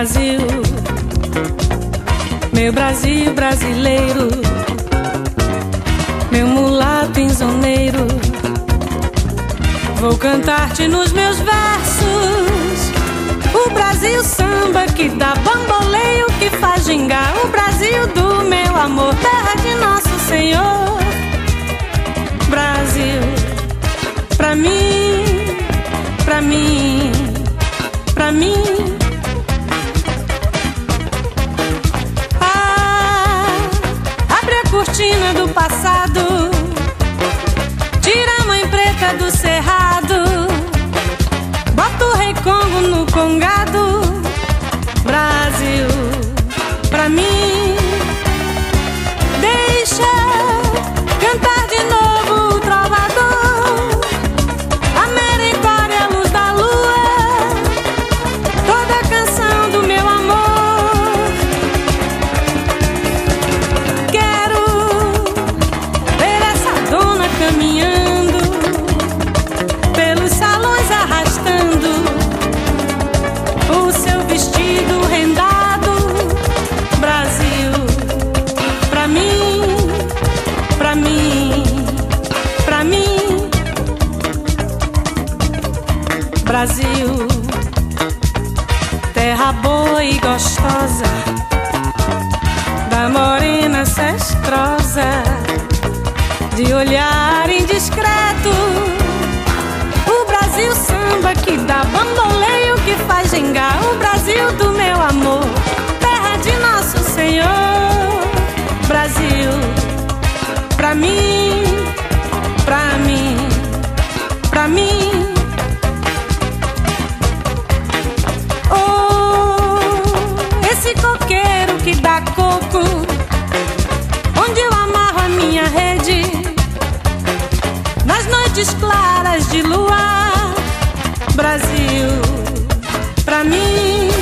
Brasil, meu Brasil brasileiro, meu mulato insoneiro. Vou cantar-te nos meus versos. O Brasil samba que dá bamboleio, que faz gingar. O Brasil do meu amor, terra de nosso Senhor. Brasil, pra mim, pra mim, pra mim. Passado. Brasil, terra boa e gostosa da morena cestrosa, de olhar indiscreto. O Brasil samba que dá bamboleio, noites claras de luar. Brasil, pra mim.